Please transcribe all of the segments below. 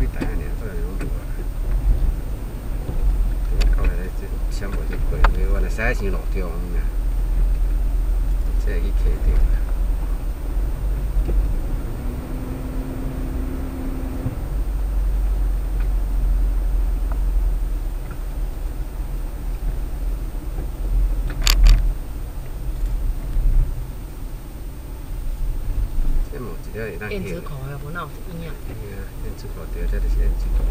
你戴下脸，做下这个，搞下来。三星老掉，这给。去溪顶。燕子口啊，无哪有影啊？对啊，燕子口对，这就是燕子口。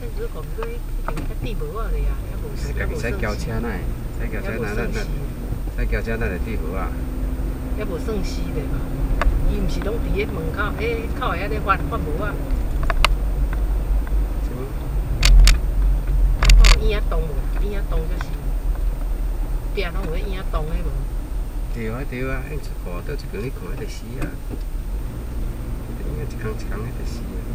燕子口不过迄边较低无啊咧啊，还无是家己使交车呐，使交车呐，咱咱使交车咱就低无啊。还无算死咧嘛？伊毋是拢伫咧门口，诶，口下遐咧发发无啊？什么？哦，影仔洞无？影仔洞就是，壁拢有影仔洞诶无？对啊对啊，燕子口倒一个迄个死啊！一空一空，迄个死啊！